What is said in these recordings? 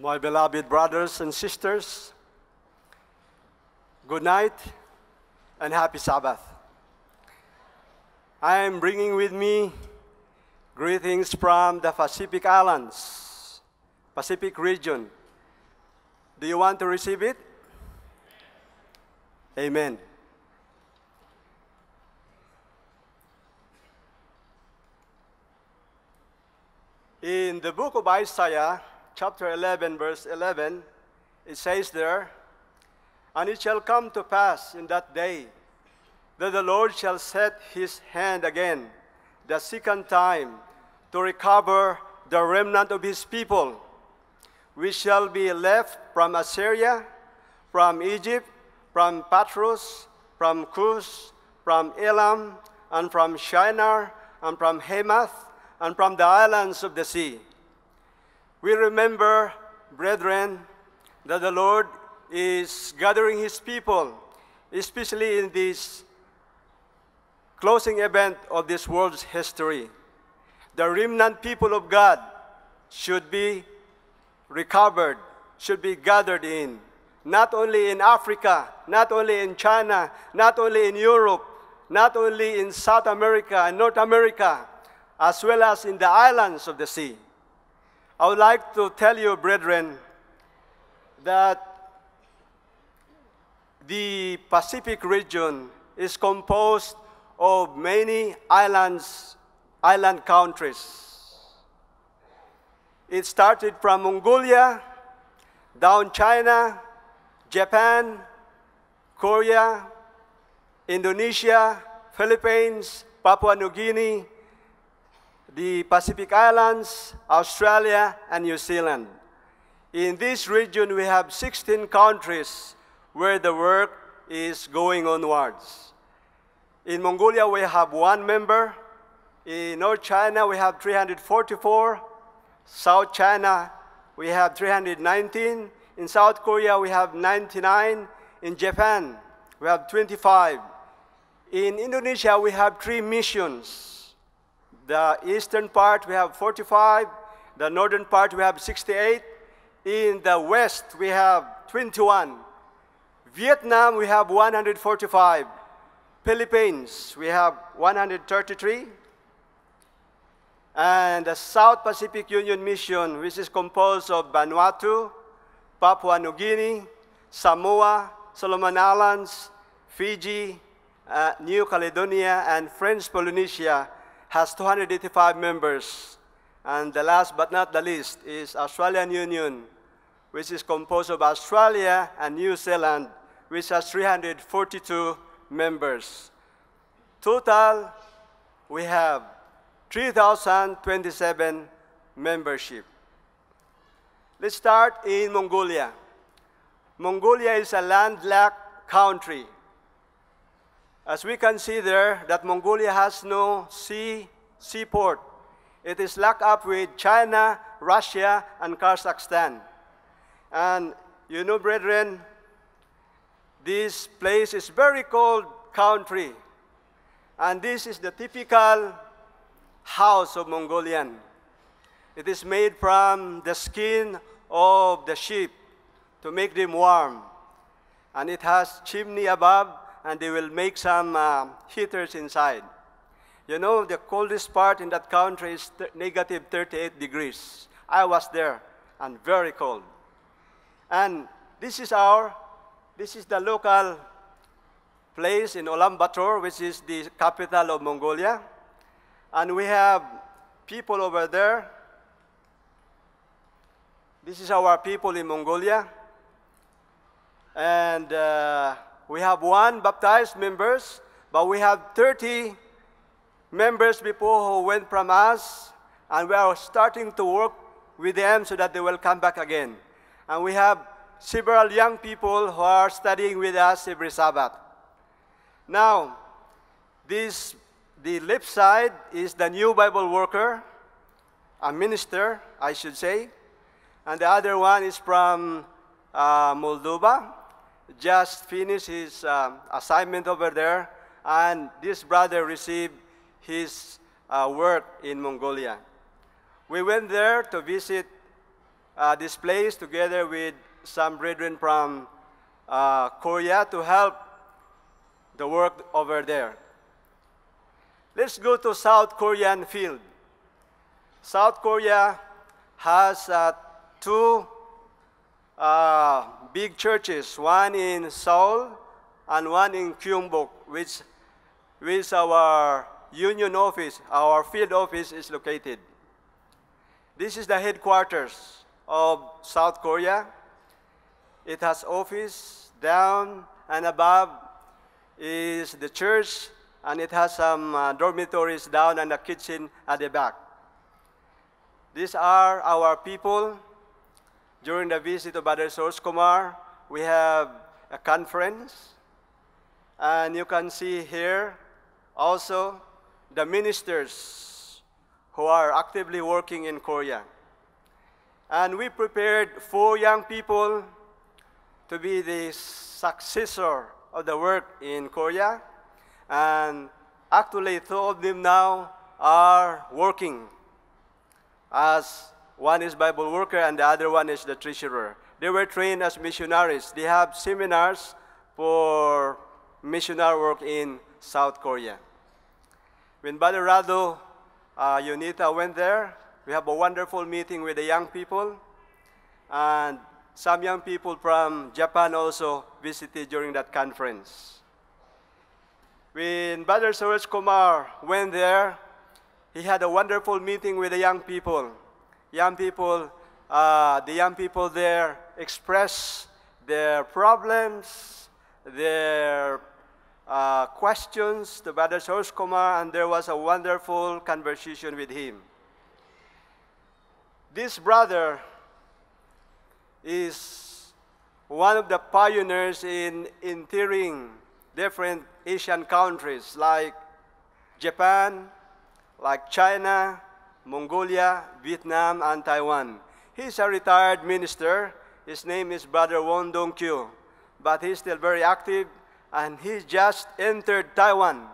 My beloved brothers and sisters, good night and happy Sabbath. I am bringing with me greetings from the Pacific Islands, Pacific region. Do you want to receive it? Amen. In the book of Isaiah, chapter 11, verse 11, it says there, And it shall come to pass in that day that the Lord shall set his hand again, the second time, to recover the remnant of his people, which shall be left from Assyria, from Egypt, from Pathros, from Cush, from Elam, and from Shinar, and from Hamath, and from the islands of the sea. We remember, brethren, that the Lord is gathering his people, especially in this closing event of this world's history. The remnant people of God should be recovered, should be gathered in, not only in Africa, not only in China, not only in Europe, not only in South America and North America, as well as in the islands of the sea. I would like to tell you, brethren, that the Pacific region is composed of many islands, island countries. It started from Mongolia, down China, Japan, Korea, Indonesia, Philippines, Papua New Guinea, the Pacific Islands, Australia, and New Zealand. In this region, we have 16 countries where the work is going onwards. In Mongolia, we have one member. In North China, we have 344. South China, we have 319. In South Korea, we have 99. In Japan, we have 25. In Indonesia, we have three missions. The eastern part, we have 45. The northern part, we have 68. In the west, we have 21. Vietnam, we have 145. Philippines, we have 133. And the South Pacific Union Mission, which is composed of Vanuatu, Papua New Guinea, Samoa, Solomon Islands, Fiji, uh, New Caledonia, and French Polynesia, has 285 members. And the last but not the least is Australian Union, which is composed of Australia and New Zealand, which has 342 members. Total, we have 3,027 membership. Let's start in Mongolia. Mongolia is a landlocked country as we can see there, that Mongolia has no sea seaport. It is locked up with China, Russia, and Kazakhstan. And you know, brethren, this place is very cold country. And this is the typical house of Mongolian. It is made from the skin of the sheep to make them warm. And it has chimney above and they will make some uh, heaters inside. You know, the coldest part in that country is negative 38 degrees. I was there, and very cold. And this is our, this is the local place in Ulaanbaatar, which is the capital of Mongolia. And we have people over there. This is our people in Mongolia. And uh, we have one baptized members, but we have 30 members before who went from us, and we are starting to work with them so that they will come back again. And we have several young people who are studying with us every Sabbath. Now, this, the left side is the new Bible worker, a minister, I should say, and the other one is from uh, Moldova just finished his um, assignment over there, and this brother received his uh, work in Mongolia. We went there to visit uh, this place together with some brethren from uh, Korea to help the work over there. Let's go to South Korean field. South Korea has uh, two uh, big churches, one in Seoul and one in Kyungbok, which, which our union office, our field office is located. This is the headquarters of South Korea. It has office down and above is the church, and it has some uh, dormitories down and a kitchen at the back. These are our people. During the visit of Suraj Kumar, we have a conference, and you can see here also the ministers who are actively working in Korea. And we prepared four young people to be the successor of the work in Korea. And actually, two of them now are working as one is Bible worker and the other one is the treasurer. They were trained as missionaries. They have seminars for missionary work in South Korea. When Brother Rado uh, Unita went there, we have a wonderful meeting with the young people. And some young people from Japan also visited during that conference. When Brother Suraj Kumar went there, he had a wonderful meeting with the young people. Young people, uh, the young people there expressed their problems, their uh, questions to Brother Suraj and there was a wonderful conversation with him. This brother is one of the pioneers in entering different Asian countries like Japan, like China, Mongolia, Vietnam, and Taiwan. He's a retired minister. His name is Brother Won Dong Kyu, but he's still very active, and he just entered Taiwan,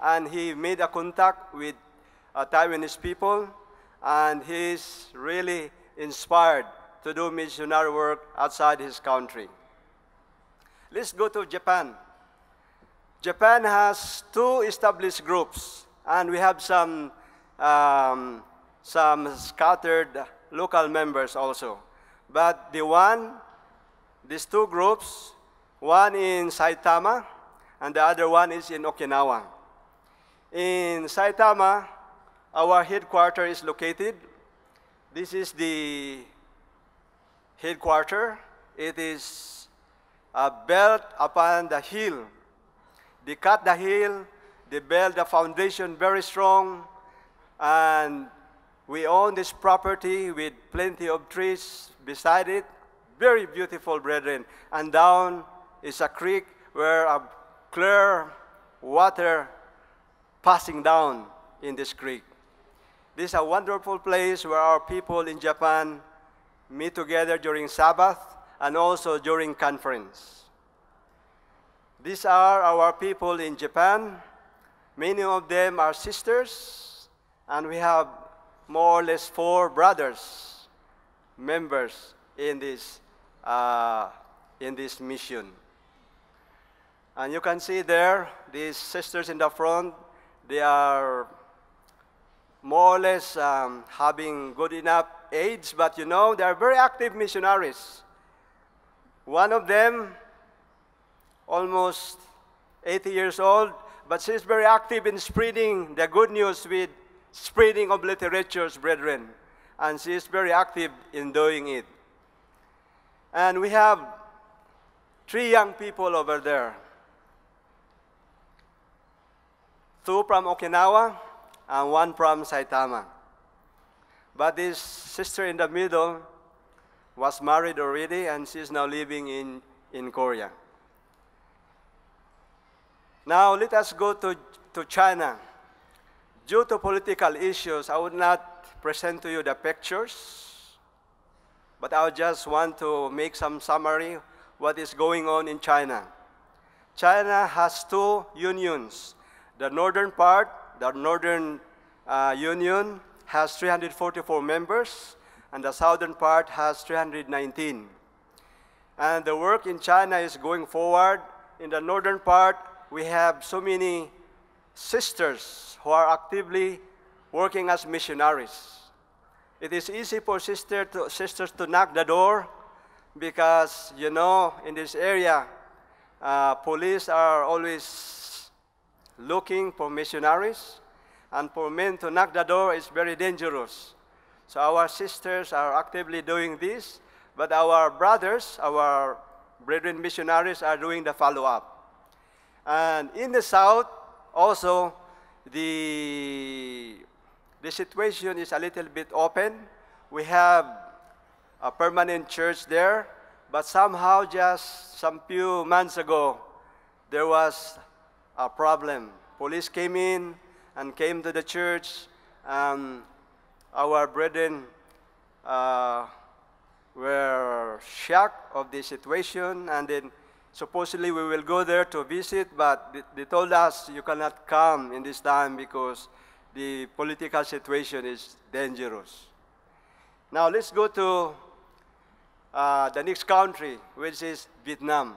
and he made a contact with uh, Taiwanese people, and he's really inspired to do missionary work outside his country. Let's go to Japan. Japan has two established groups, and we have some, um, some scattered local members also. But the one, these two groups, one in Saitama, and the other one is in Okinawa. In Saitama, our headquarters is located. This is the headquarters. It is uh, built upon the hill. They cut the hill, they build the foundation very strong, and we own this property with plenty of trees beside it. Very beautiful, brethren. And down is a creek where a clear water passing down in this creek. This is a wonderful place where our people in Japan meet together during Sabbath and also during conference. These are our people in Japan. Many of them are sisters, and we have more or less four brothers, members in this, uh, in this mission. And you can see there, these sisters in the front, they are more or less um, having good enough age, but you know, they are very active missionaries. One of them, almost 80 years old, but she's very active in spreading the good news with spreading of literatures, brethren. And she is very active in doing it. And we have three young people over there. Two from Okinawa and one from Saitama. But this sister in the middle was married already and she's now living in, in Korea. Now let us go to, to China. Due to political issues, I would not present to you the pictures, but I just want to make some summary what is going on in China. China has two unions. The northern part, the northern uh, union, has 344 members, and the southern part has 319. And the work in China is going forward. In the northern part, we have so many sisters who are actively working as missionaries. It is easy for sister to, sisters to knock the door because, you know, in this area, uh, police are always looking for missionaries, and for men to knock the door is very dangerous. So our sisters are actively doing this, but our brothers, our brethren missionaries are doing the follow-up. And in the south, also, the, the situation is a little bit open. We have a permanent church there, but somehow just some few months ago, there was a problem. Police came in and came to the church. and our brethren uh, were shocked of the situation, and then supposedly we will go there to visit, but they, told us you cannot come in this time because the political situation is dangerous. Now let's go to uh, the next country, which is Vietnam.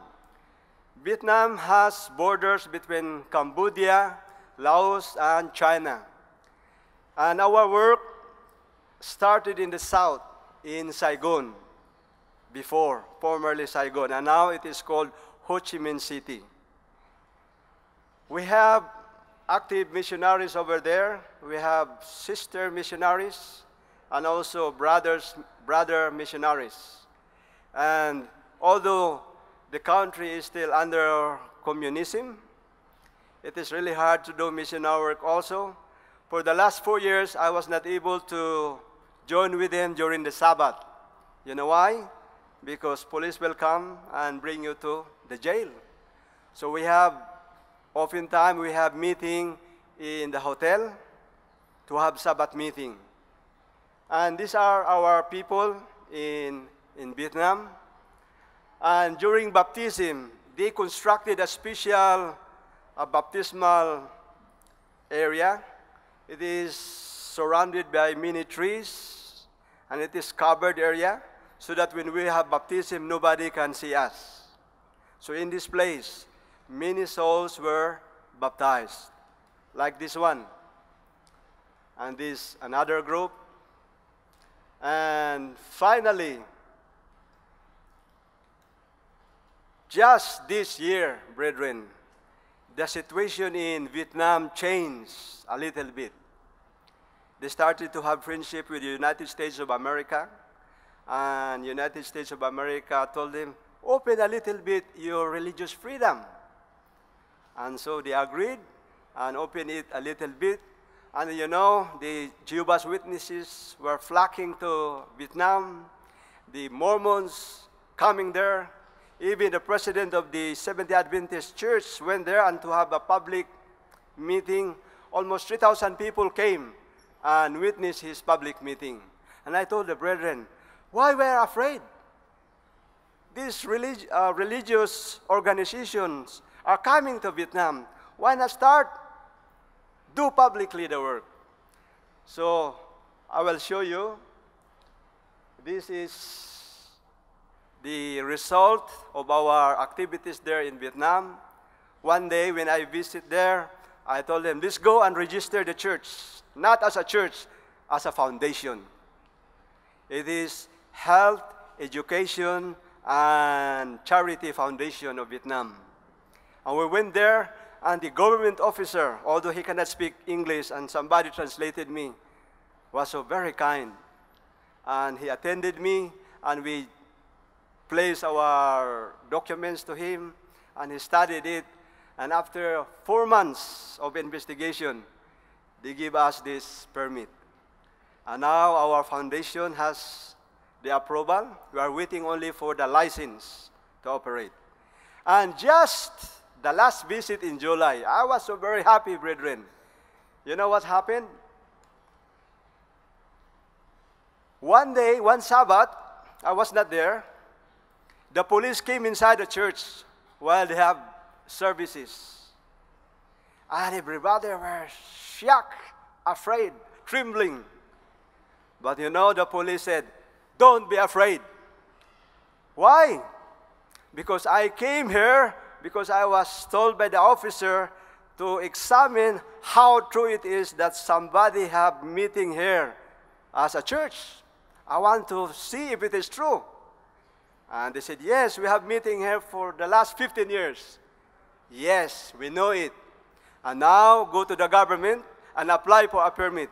Vietnam has borders between Cambodia, Laos, and China. And our work started in the south, in Saigon, before, formerly Saigon, and now it is called Ho Chi Minh City. We have active missionaries over there. We have sister missionaries and also brothers, brother missionaries. And although the country is still under communism, it is really hard to do missionary work also. For the last four years, I was not able to join with them during the Sabbath. You know why? Because police will come and bring you to the jail. So we have, oftentimes we have meeting in the hotel to have Sabbath meeting. And these are our people in in Vietnam. And during baptism, they constructed a special a baptismal area. It is surrounded by many trees, and it is covered area, so that when we have baptism, nobody can see us. So in this place, many souls were baptized, like this one. And this another group. And finally, Just this year, brethren, the situation in Vietnam changed a little bit. They started to have friendship with the United States of America, and United States of America told them, open a little bit your religious freedom. And so they agreed and opened it a little bit. And you know, the Jehovah's Witnesses were flocking to Vietnam, the Mormons coming there, even the president of the Seventh-day Adventist Church went there and to have a public meeting. Almost 3,000 people came and witnessed his public meeting. And I told the brethren, why were afraid? These relig uh, religious organizations are coming to Vietnam. Why not start? Do publicly the work. So I will show you. This is the result of our activities there in Vietnam. One day when I visit there, I told them, let's go and register the church, not as a church, as a foundation. It is Health, Education, and Charity Foundation of Vietnam. And we went there, and the government officer, although he cannot speak English and somebody translated me, was so very kind. And he attended me, and we placed our documents to him, and he studied it. And after four months of investigation, they give us this permit. And now our foundation has the approval. We are waiting only for the license to operate. And just the last visit in July, I was so very happy, brethren. You know what happened? One day, one Sabbath, I was not there. The police came inside the church while they have services. And everybody were shocked, afraid, trembling. But you know, the police said, Don't be afraid. Why? Because I came here because I was told by the officer to examine how true it is that somebody have meeting here as a church. I want to see if it is true. And they said, yes, we have meeting here for the last 15 years. Yes, we know it. And now go to the government and apply for a permit.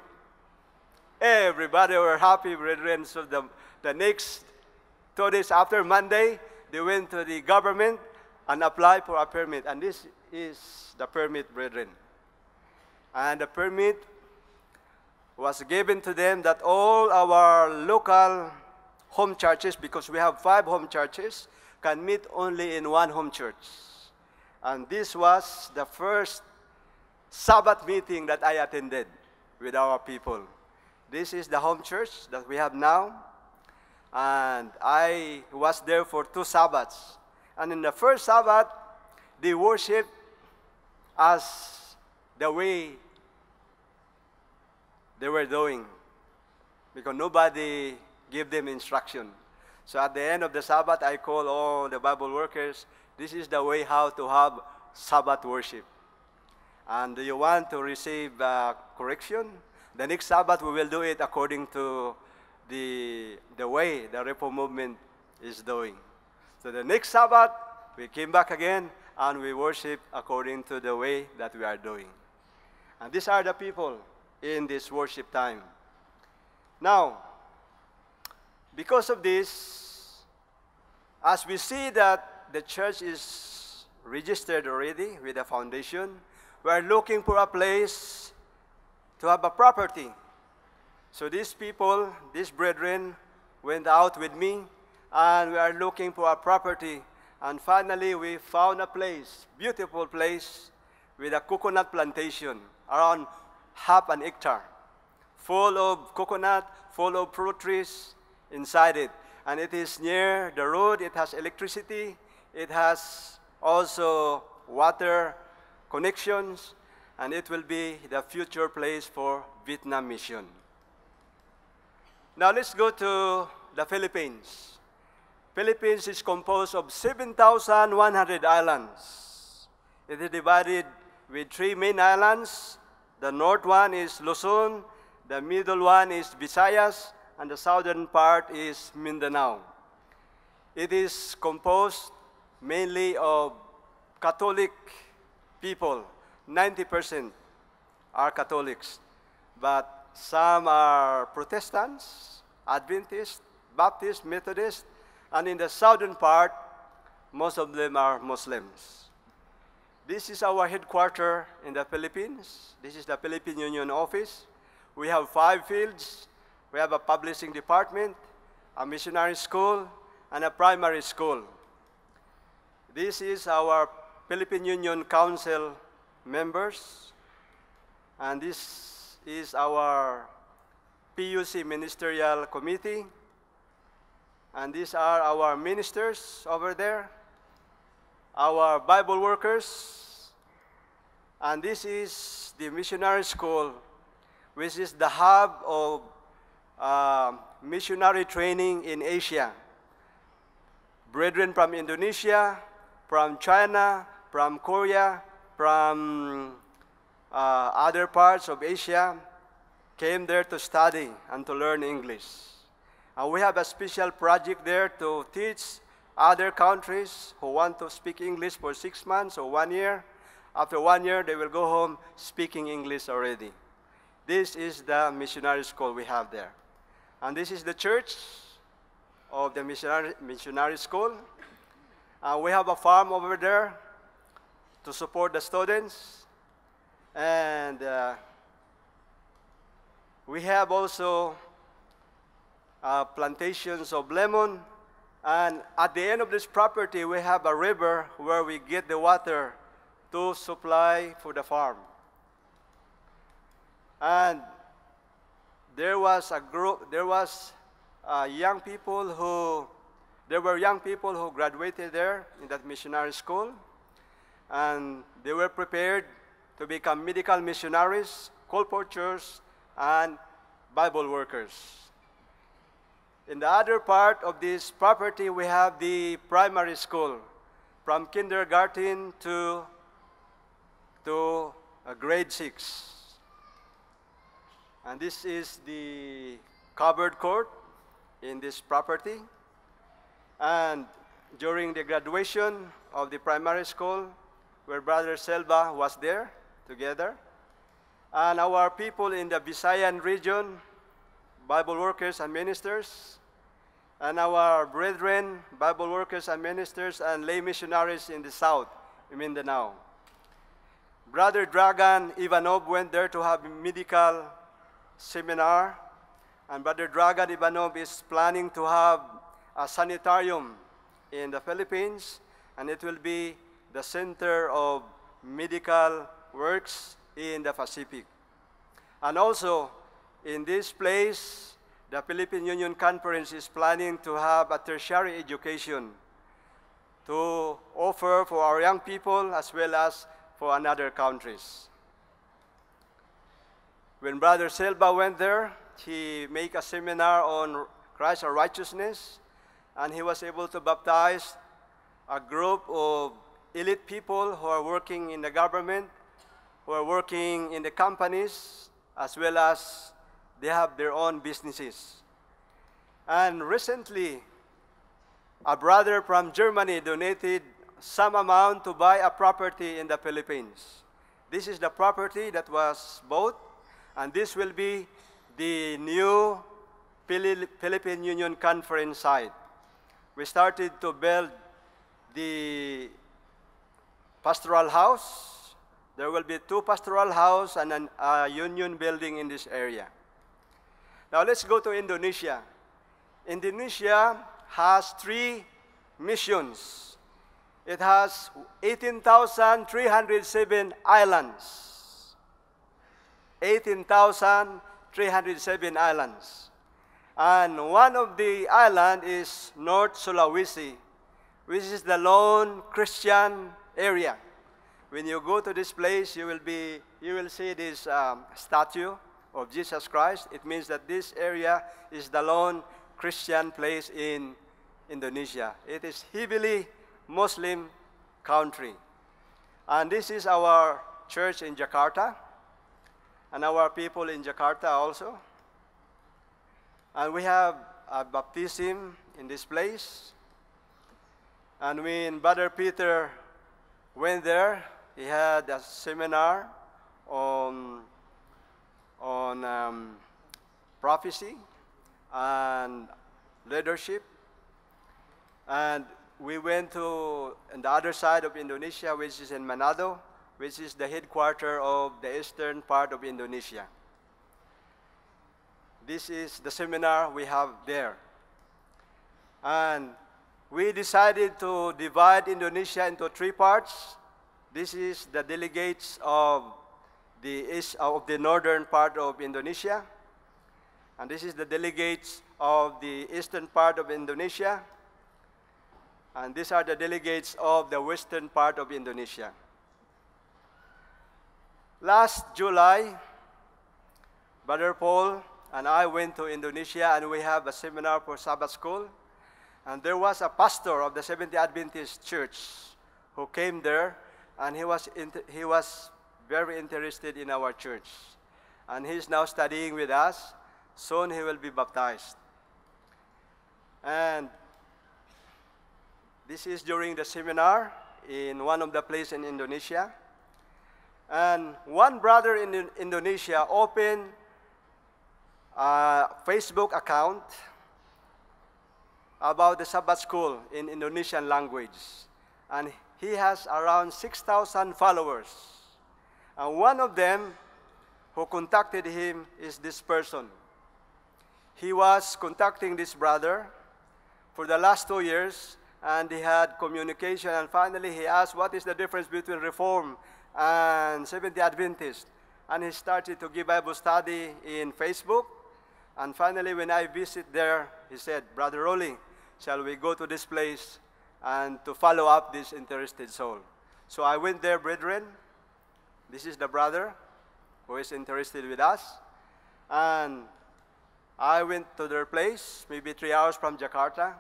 Everybody were happy, brethren. So the, the next two days after Monday, they went to the government and applied for a permit. And this is the permit, brethren. And the permit was given to them that all our local home churches, because we have five home churches, can meet only in one home church. And this was the first Sabbath meeting that I attended with our people. This is the home church that we have now. And I was there for two Sabbaths. And in the first Sabbath, they worship as the way they were doing. Because nobody gave them instruction. So at the end of the Sabbath, I call all the Bible workers, this is the way how to have Sabbath worship. And do you want to receive uh, correction? The next Sabbath, we will do it according to the, the way the Reform movement is doing. So the next Sabbath, we came back again and we worship according to the way that we are doing. And these are the people in this worship time. Now, because of this, as we see that the church is registered already with a foundation, we are looking for a place to have a property. So these people, these brethren, went out with me, and we are looking for a property. And finally, we found a place, beautiful place, with a coconut plantation, around half an hectare, full of coconut, full of fruit trees inside it. And it is near the road, it has electricity, it has also water connections, and it will be the future place for Vietnam mission. Now let's go to the Philippines. Philippines is composed of 7,100 islands. It is divided with three main islands. The north one is Luzon, the middle one is Visayas, and the southern part is Mindanao. It is composed mainly of Catholic people. 90% are Catholics, but some are Protestants, Adventists, Baptists, Methodists, and in the southern part, most of them are Muslims. This is our headquarters in the Philippines. This is the Philippine Union office. We have five fields. We have a publishing department, a missionary school, and a primary school. This is our Philippine Union Council members, and this is our PUC Ministerial Committee, and these are our ministers over there, our Bible workers, and this is the missionary school, which is the hub of uh, missionary training in Asia. Brethren from Indonesia, from China, from Korea, from uh, other parts of Asia came there to study and to learn English. And we have a special project there to teach other countries who want to speak English for six months or one year. After one year, they will go home speaking English already. This is the missionary school we have there. And this is the church of the missionary, missionary school. Uh, we have a farm over there to support the students. And uh, we have also uh, plantations of lemon. And at the end of this property, we have a river where we get the water to supply for the farm. And there was a group, there was uh, young people who there were young people who graduated there in that missionary school, and they were prepared to become medical missionaries, colporteurs, and Bible workers. In the other part of this property, we have the primary school from kindergarten to, to uh, grade 6. And this is the covered court in this property. And during the graduation of the primary school, where Brother Selva was there together, and our people in the Visayan region, Bible workers and ministers, and our brethren, Bible workers and ministers, and lay missionaries in the south, in Mindanao. Brother Dragan Ivanov went there to have a medical seminar, and Brother Dragan Ivanov is planning to have a sanitarium in the Philippines, and it will be the center of medical works in the Pacific. And also, in this place, the Philippine Union Conference is planning to have a tertiary education to offer for our young people as well as for another countries. When Brother Silva went there, he made a seminar on Christ righteousness, and he was able to baptize a group of elite people who are working in the government, who are working in the companies, as well as they have their own businesses. And recently, a brother from Germany donated some amount to buy a property in the Philippines. This is the property that was bought, and this will be the new Philippine Union Conference site. We started to build the pastoral house. There will be two pastoral house and a uh, union building in this area. Now let's go to Indonesia. Indonesia has three missions. It has 18,307 islands. 18,307 islands. And one of the island is North Sulawesi, which is the lone Christian area. When you go to this place, you will, be, you will see this um, statue of Jesus Christ. It means that this area is the lone Christian place in Indonesia. It is heavily Muslim country. And this is our church in Jakarta, and our people in Jakarta also. And we have a baptism in this place. And when Brother Peter went there, he had a seminar on on um, prophecy and leadership. And we went to the other side of Indonesia, which is in Manado, which is the headquarters of the eastern part of Indonesia. This is the seminar we have there. And we decided to divide Indonesia into three parts. This is the delegates of the east uh, of the northern part of Indonesia. And this is the delegates of the eastern part of Indonesia. And these are the delegates of the western part of Indonesia. Last July, Brother Paul and I went to Indonesia and we have a seminar for Sabbath school. And there was a pastor of the Seventh Adventist Church who came there and he was, he was very interested in our church. And he's now studying with us. Soon he will be baptized. And this is during the seminar in one of the places in Indonesia. And one brother in Indonesia opened a Facebook account about the Sabbath school in Indonesian language. And he has around 6,000 followers. And one of them who contacted him is this person. He was contacting this brother for the last two years, and he had communication, and finally he asked, what is the difference between Reform and Seventh-day Adventist? And he started to give Bible study in Facebook, and finally when I visit there, he said, Brother Rolly, shall we go to this place and to follow up this interested soul? So I went there, brethren, this is the brother who is interested with us. And I went to their place, maybe three hours from Jakarta,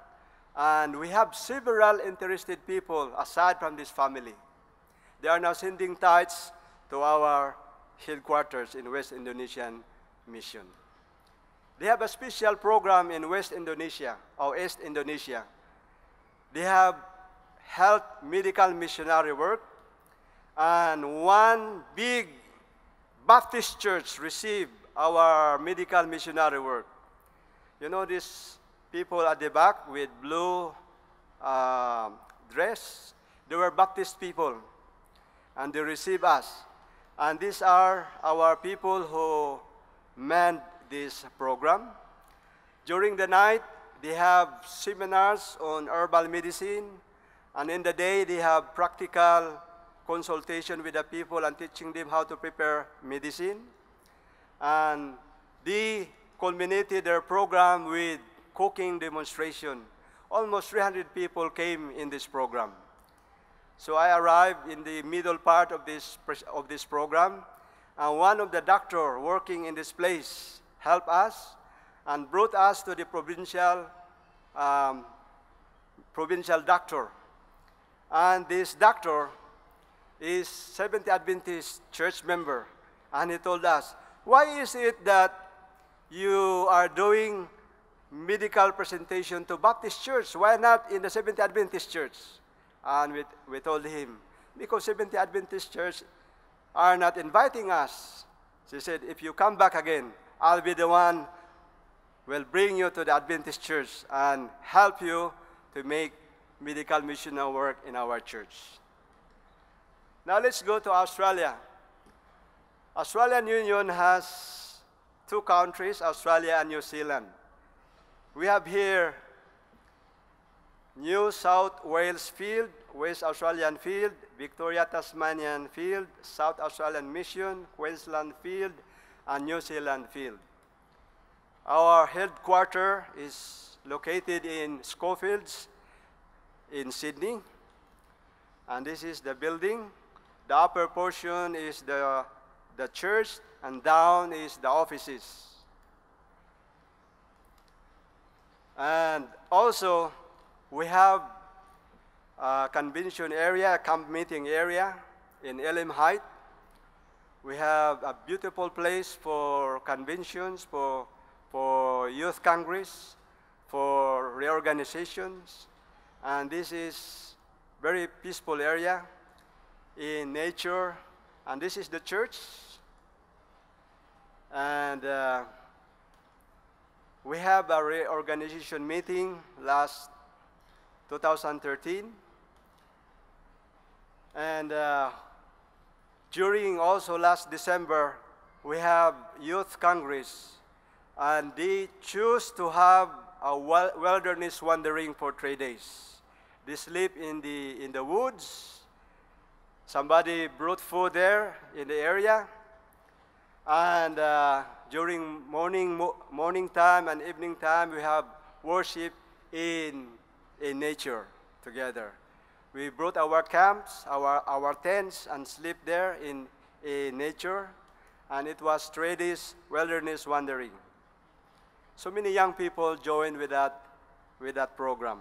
and we have several interested people aside from this family. They are now sending tithes to our headquarters in West Indonesian Mission. They have a special program in West Indonesia or East Indonesia. They have health medical missionary work, and one big Baptist church received our medical missionary work. You know these people at the back with blue uh, dress? They were Baptist people, and they received us. And these are our people who manned this program. During the night, they have seminars on herbal medicine, and in the day, they have practical consultation with the people and teaching them how to prepare medicine. And they culminated their program with cooking demonstration. Almost 300 people came in this program. So I arrived in the middle part of this, of this program, and one of the doctor working in this place helped us and brought us to the provincial, um, provincial doctor. And this doctor is Seventh Adventist church member, and he told us, why is it that you are doing medical presentation to Baptist church? Why not in the Seventh Adventist church? And we, we told him, because Seventh Adventist church are not inviting us. She said, if you come back again, I'll be the one will bring you to the Adventist church and help you to make medical missionary work in our church. Now let's go to Australia. Australian Union has two countries, Australia and New Zealand. We have here New South Wales Field, West Australian Field, Victoria Tasmanian Field, South Australian Mission, Queensland Field, and New Zealand Field. Our headquarters is located in Schofields in Sydney. And this is the building. The upper portion is the, the church, and down is the offices. And also, we have a convention area, a camp meeting area in Elim Heights. We have a beautiful place for conventions, for, for youth congress, for reorganizations. And this is very peaceful area in nature. And this is the church. And uh, we have a reorganization meeting last 2013. And uh, during also last December, we have Youth Congress, and they choose to have a wilderness wandering for three days. They sleep in the, in the woods. Somebody brought food there in the area. And uh, during morning, mo morning time and evening time, we have worship in, in nature together. We brought our camps, our, our tents, and sleep there in, in nature. And it was days wilderness wandering. So many young people joined with that, with that program.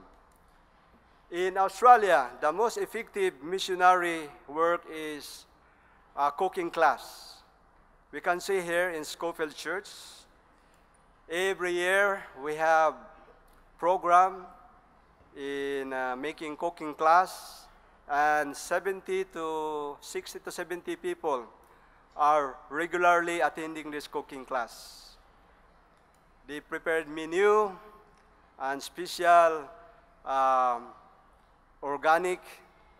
In Australia, the most effective missionary work is a cooking class. We can see here in Schofield Church, every year we have program in uh, making cooking class, and 70 to 60 to 70 people are regularly attending this cooking class. They prepared menu and special um, organic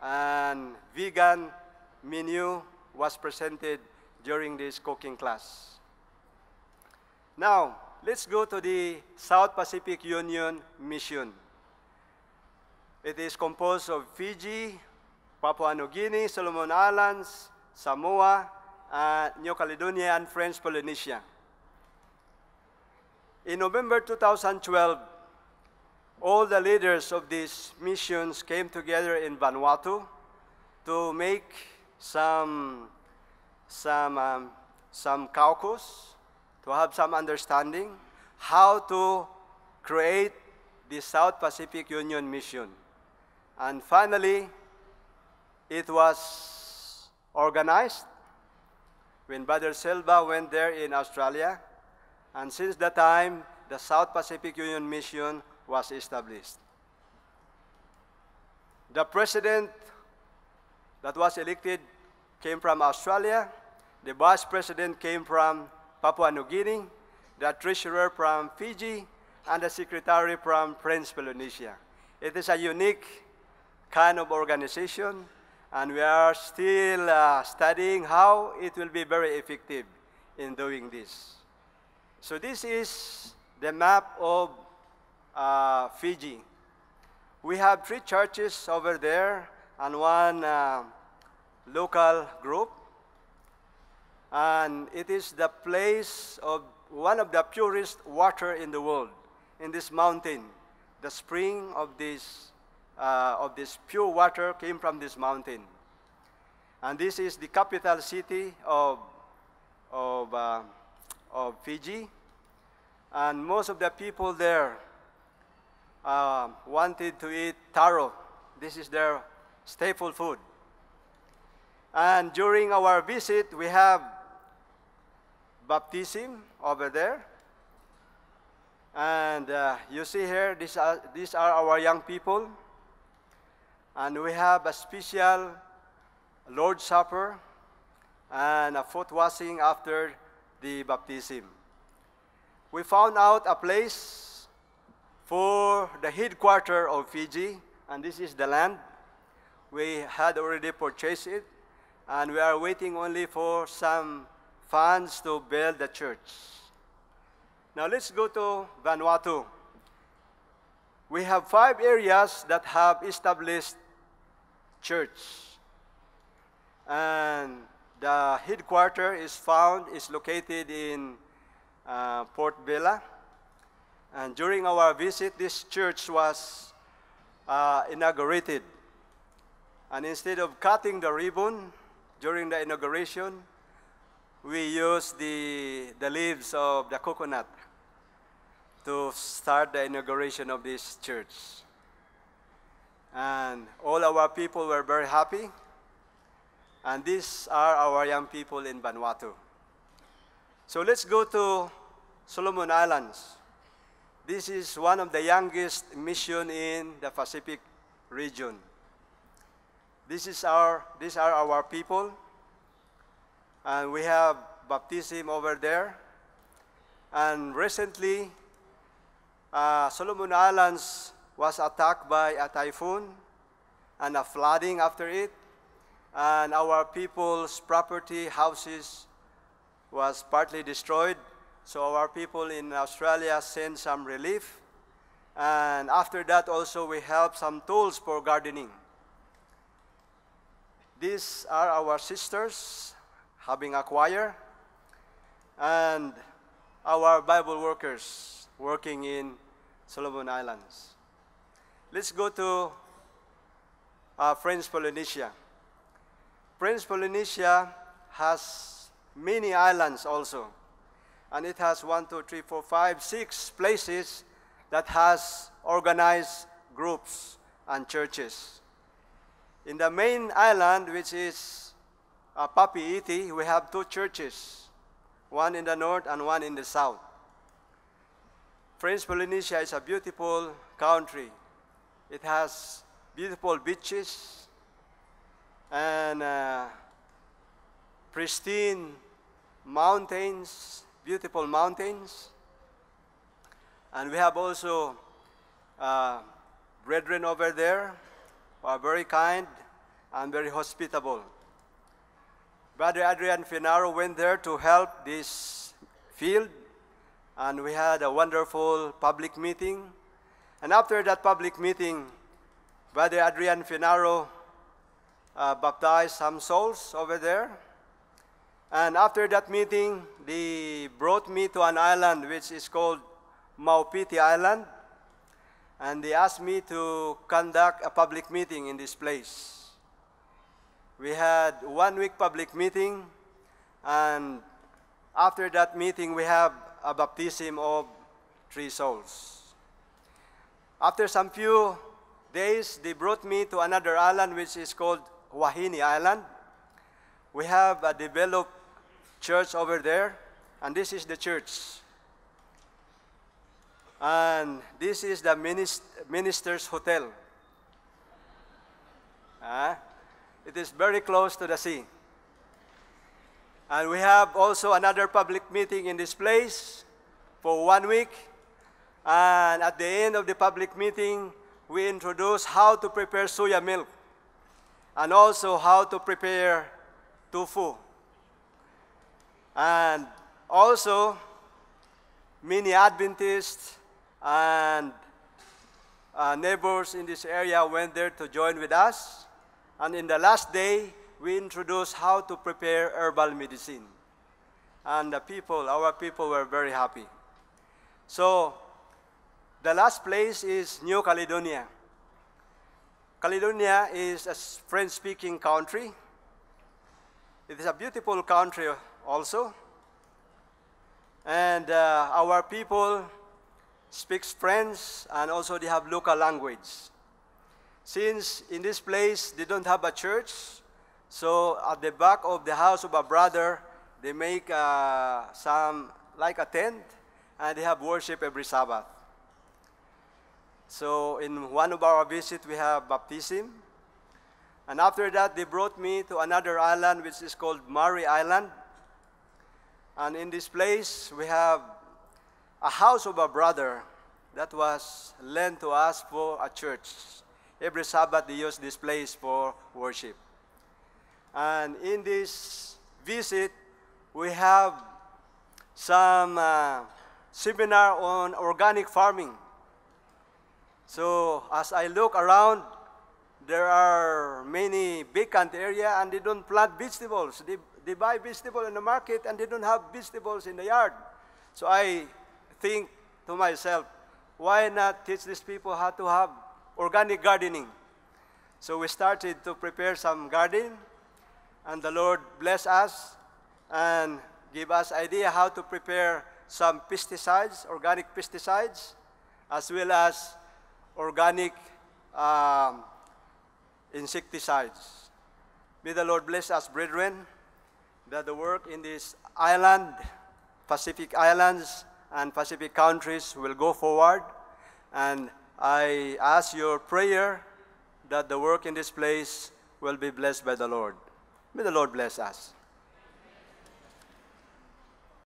and vegan menu was presented during this cooking class. Now, let's go to the South Pacific Union mission. It is composed of Fiji, Papua New Guinea, Solomon Islands, Samoa, uh, New Caledonia, and French Polynesia. In November 2012, all the leaders of these missions came together in Vanuatu to make some, some, um, some caucus, to have some understanding, how to create the South Pacific Union Mission. And finally, it was organized when Brother Silva went there in Australia. And since that time, the South Pacific Union Mission was established. The president that was elected came from Australia. The vice president came from Papua New Guinea. The treasurer from Fiji. And the secretary from French Polynesia. It is a unique kind of organization, and we are still uh, studying how it will be very effective in doing this. So this is the map of uh, Fiji. We have three churches over there and one uh, local group. And it is the place of one of the purest water in the world, in this mountain. The spring of this, uh, of this pure water came from this mountain. And this is the capital city of, of, uh, of Fiji. And most of the people there uh, wanted to eat taro. This is their staple food. And during our visit, we have baptism over there. And uh, you see here, these are, these are our young people. And we have a special Lord's Supper and a foot washing after the baptism. We found out a place for the headquarters of Fiji, and this is the land. We had already purchased it, and we are waiting only for some funds to build the church. Now let's go to Vanuatu. We have five areas that have established church. And the headquarters is found, is located in uh, Port Vila. And during our visit, this church was uh, inaugurated. And instead of cutting the ribbon during the inauguration, we used the, the leaves of the coconut to start the inauguration of this church. And all our people were very happy. And these are our young people in Vanuatu. So let's go to Solomon Islands. This is one of the youngest mission in the Pacific region. This is our, these are our people. And we have baptism over there. And recently, uh, Solomon Islands was attacked by a typhoon and a flooding after it. And our people's property, houses, was partly destroyed. So our people in Australia sent some relief. And after that also we help some tools for gardening. These are our sisters having a choir and our Bible workers working in Solomon Islands. Let's go to uh, French Polynesia. French Polynesia has many islands also. And it has one, two, three, four, five, six places that has organized groups and churches. In the main island, which is uh, we have two churches, one in the north and one in the south. French Polynesia is a beautiful country. It has beautiful beaches and uh, pristine mountains, beautiful mountains. And we have also uh, brethren over there who are very kind and very hospitable. Brother Adrian Finaro went there to help this field, and we had a wonderful public meeting. And after that public meeting, Brother Adrian Finaro uh, baptized some souls over there. And after that meeting, they brought me to an island which is called Maupiti Island. And they asked me to conduct a public meeting in this place. We had one week public meeting, and after that meeting, we have a baptism of three souls. After some few days, they brought me to another island which is called Huahine Island. We have a developed church over there, and this is the church. And this is the minister's hotel. Ah, it is very close to the sea. And we have also another public meeting in this place for one week. And at the end of the public meeting, we introduce how to prepare soya milk and also how to prepare tofu. And also, many Adventists and uh, neighbors in this area went there to join with us. And in the last day, we introduced how to prepare herbal medicine. And the people, our people, were very happy. So, the last place is New Caledonia. Caledonia is a French speaking country. It is a beautiful country also. And uh, our people speaks French and also they have local language. Since in this place they don't have a church, so at the back of the house of a brother, they make uh, some like a tent and they have worship every Sabbath. So in one of our visits, we have baptism. And after that, they brought me to another island, which is called Maré Island. And in this place, we have a house of a brother that was lent to us for a church. Every Sabbath, they use this place for worship. And in this visit, we have some uh, seminar on organic farming. So as I look around, there are many vacant area and they don't plant vegetables. They, they buy vegetable in the market and they don't have vegetables in the yard. So I think to myself, why not teach these people how to have organic gardening? So we started to prepare some garden, and the Lord bless us and give us idea how to prepare some pesticides, organic pesticides, as well as organic um, insecticides. May the Lord bless us, brethren, that the work in this island, Pacific Islands, and Pacific countries will go forward. And I ask your prayer that the work in this place will be blessed by the Lord. May the Lord bless us.